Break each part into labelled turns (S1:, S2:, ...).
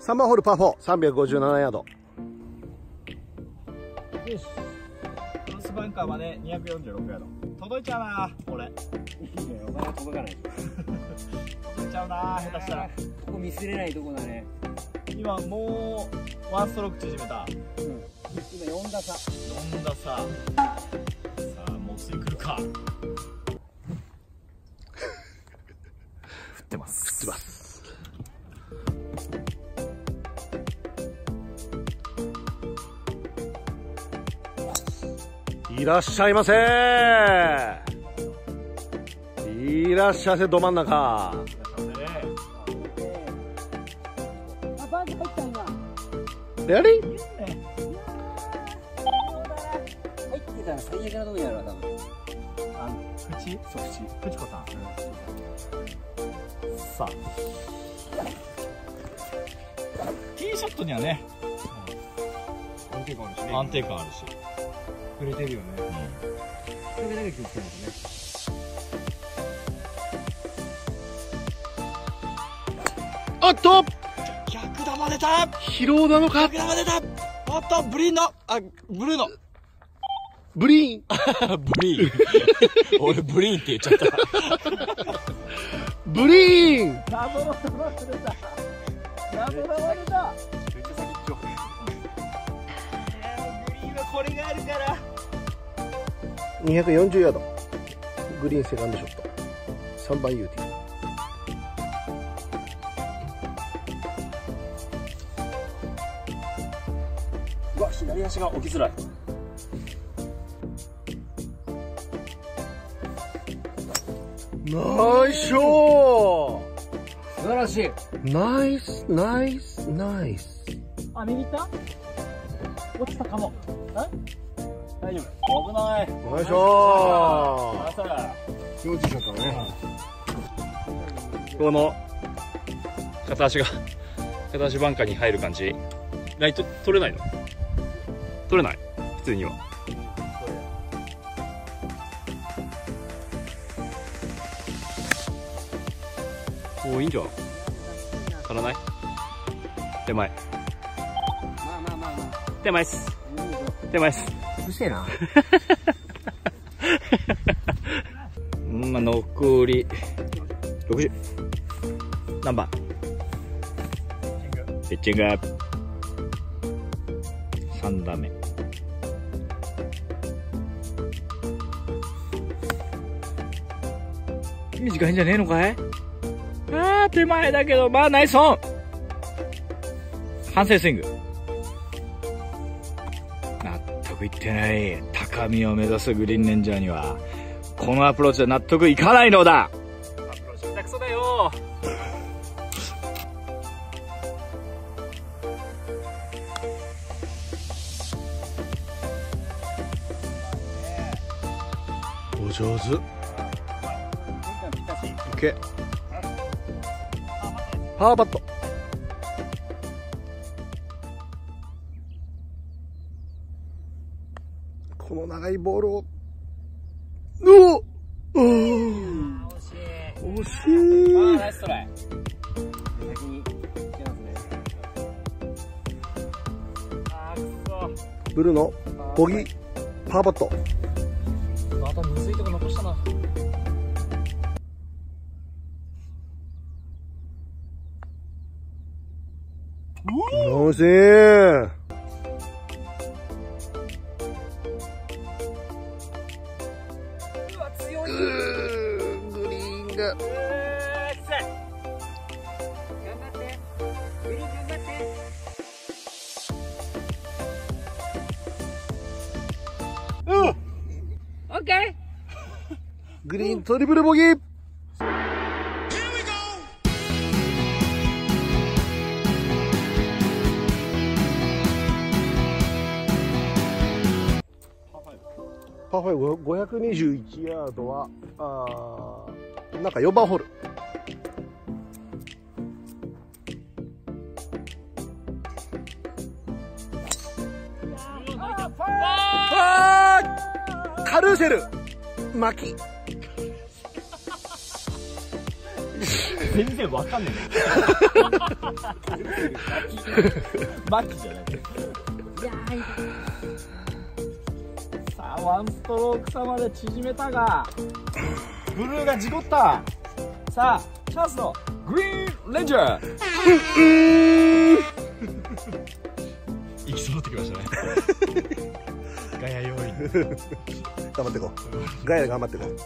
S1: 3番ホールパー4、357ヤード。
S2: よし。クロスバンカーまで246ヤード。届いちゃうな、俺。いいね、お前は届かない。届いちゃうな、下手したら。
S3: ここミスれないとこだね。
S2: 今もうワンストローク縮めた。
S3: うん。今4打差。
S2: 4打差。さあ、もうついくるか。
S1: いらっしゃいませ。いらっしゃいませど真ん中。あバー？入ったんだやり入ってたら最悪なとこにあるわ多分
S2: あ口？そう口。口子さん、うん、さあ。ティーショットにはね、安定感あるし、ね、安定感あるしくれてるよね、うん、それだけ気をつけないとね。
S1: おっと！
S2: 逆玉出た！
S1: 疲労なのか？
S2: 逆玉出た！おっとブリーンの！あブルーの！
S1: ブリーン。
S2: ブリーン。俺ブリーンって言っちゃった。
S1: ブリーン！
S2: 謎の玉出た。謎の玉出た。めっちゃ先っちょグリーンはこれがあるから
S1: 240ヤード。グリーンセカンドショット。3番ユーティ
S2: うわ左足が置きづらい。
S1: ナイスショー。
S3: 素晴らしい。
S1: ナイスナイスナイス。
S2: あ右行った？落ちたかも。え？大丈夫。危ない。
S1: よいしょ気持ちいいショットね、
S4: この片足が片足バンカーに入る感じ。ライト取れないの？取れない？普通には。おおいいんじゃん。足らない？手前。まあまあまあまあ手前っす。手前っす
S3: うせえな。
S4: まあ残り。60何番？ピッチング3打目。短いんじゃねえのかい？ああ手前だけどまあナイスオン。反省スイング。得いってない高みを目指すグリーンレンジャーにはこのアプローチは納得いかないのだアプローチ下手くそだよ
S1: お上手 OK パーパットの長いボールを、惜しい。惜しい。ナイストライ。先にけますね。あくそ。ブルーのボギー、パーパット。
S2: またむずいとこ残したな。
S1: 惜しい。グリーン頑張って。うんオッケーグリーントリプルボギーパー5 521ヤードはあなんか4番ホールカルーセル巻き。
S2: 全然わかんねえマキじゃない。さあワンストローク差まで縮めたがブルーが事故った。さあチャンスのグリーンレンジャー。行き揃ってきましたね。ガヤ要員
S1: 頑張っていこう。ガヤ頑張っていこう。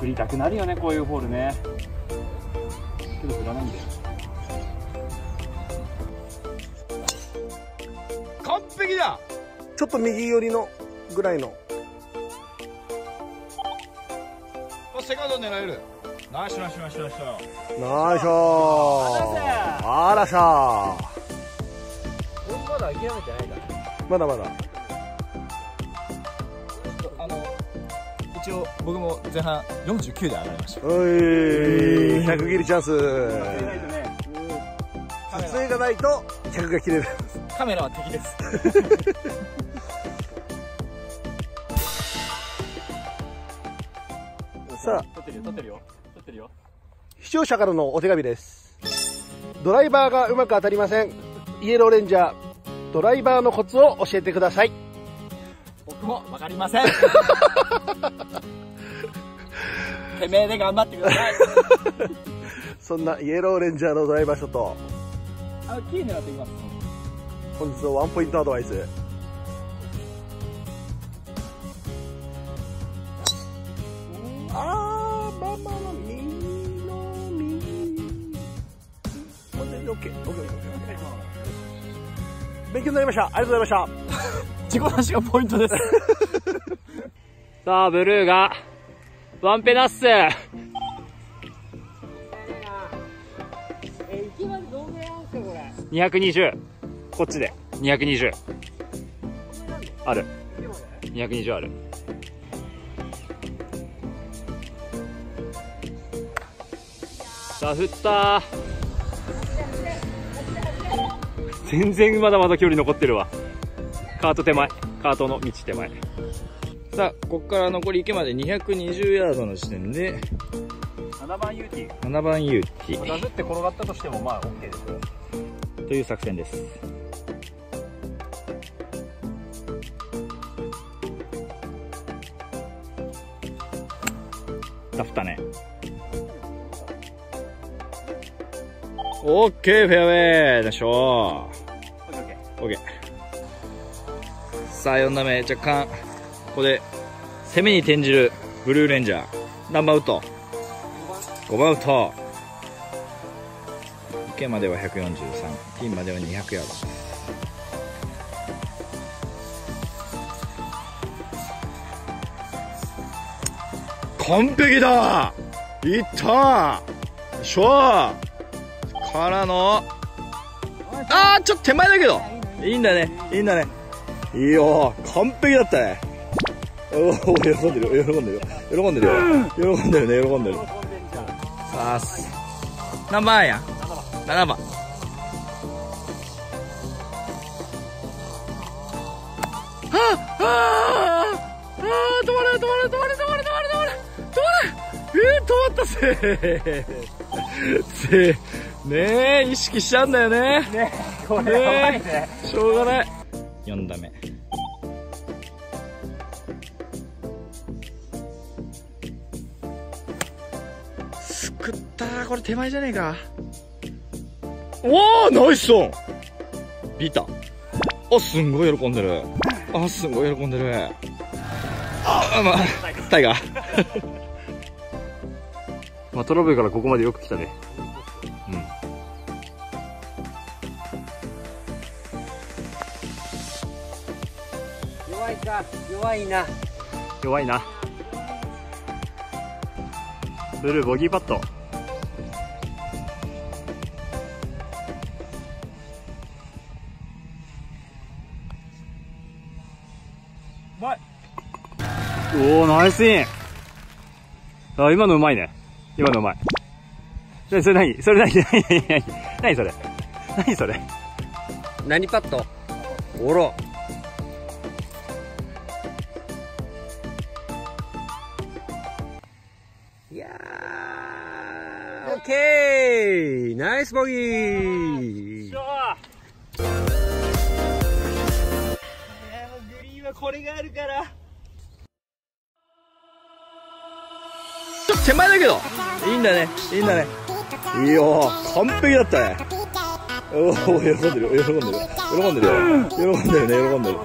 S4: 振りたくなるよねこういうホールね。けど振らないんだよ。
S2: 完璧だ
S1: ちょっと右寄りのぐらいの。
S2: セカンド狙える。ナイスナイスナイスナイス。
S1: ナイス。あらしゃ
S3: まだ諦めてないから
S1: まだまだ。
S2: あの一応僕も前半49で上がりました。
S1: おい100切りチャンス。撮影がないと100が切れる。
S2: カメラは敵です
S1: さあ。
S4: 撮ってるよ撮ってるよ。撮ってるよ。
S1: 視聴者からのお手紙です。ドライバーがうまく当たりません。イエローレンジャー。ドライバーのコツを教えてください。
S2: 僕もわかりません。てめえで頑張ってください。
S1: そんなイエローレンジャーのドライバーショット。
S2: あのキー狙っていきます。
S1: 本日のワンポイントアドバイス OK OK OK 勉強になりました。ありがとうございました。
S2: 自己出しがポイントです。
S4: さあブルーが。ワンペナッス
S3: え行きまでどんぐらいなんですかこれ
S4: ？220こっちで。220ある。220ある。さあ振った全然まだまだ距離残ってるわ。カート手前。カートの道手前。
S2: さあここから残り池まで220ヤードの時点で
S4: 7番ユーティー。
S2: 7番ユーティ
S4: ダフって転がったとしてもまあ OK ですよ。
S2: という作戦です。ダフったね。オッケーフェアウェイでしょう OK さあ4打目。若干ここで攻めに転じる。ブルーレンジャー。何番アウト5番アウト池までは143ピンまでは200ヤード。完璧だ！いった！よいしょからのあーちょっと手前だけど。いいんだね。いいんだね。いいよ完璧だったね。おお喜んでる喜んでる喜んでるよ。喜んでるね喜んでる。さあす何番や。7番はあはああー止まれ止まれ止まれ止まれ止まれ。止まれ。止まれ。えー、止まったせせねえ意識しちゃうんだよねね。これやばいねしょうがない。4打目。すくったー。これ手前じゃねえか。おおナイスオン。ビータ。あすんごい喜んでる。あすんごい喜んでる。あまあタイガー。
S4: まあトラブルからここまでよく来たね
S3: 弱いな。
S4: 弱いな。ブルーボギーパット。おおナイスイン。あ今のうまいね。今のうまい。えそれ何？それ何？何何何何それ？何それ？
S3: 何パット？おろ
S1: イスボギ
S4: ー
S3: グリーンはこれがあるから
S2: ちょっと手前だけど。いいんだね。いいんだね。いいよ完璧だったね。おお喜んでる喜んでる。喜んでるよ。喜んでるね喜んでる